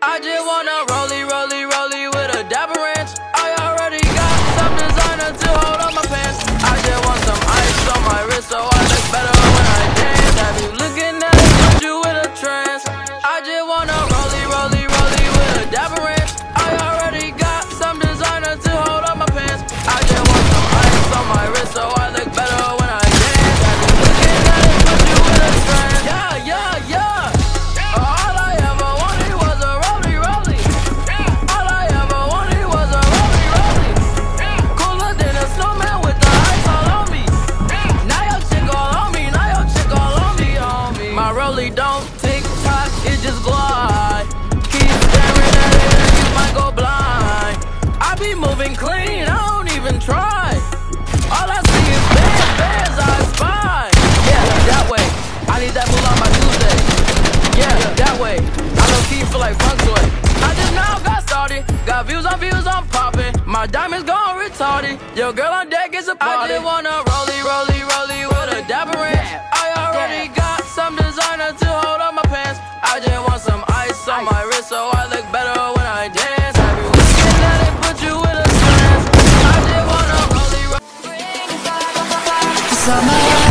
I just wanna rollie, rollie don't tick tock, it just glide. Keep staring at it and you might go blind. I be moving clean, I don't even try. All I see is bands, bands, I spy. Yeah, that way. I need that move on my Tuesday. Yeah, that way. I low key feel like funk toy. I just now got started. Got views on views, I'm popping. My diamonds gone retarded. Your girl on deck is a party. I just wanna rollie, so I look better when I dance. Have you looking at it, put you in a trance. I just wanna rollie, rollie. Summer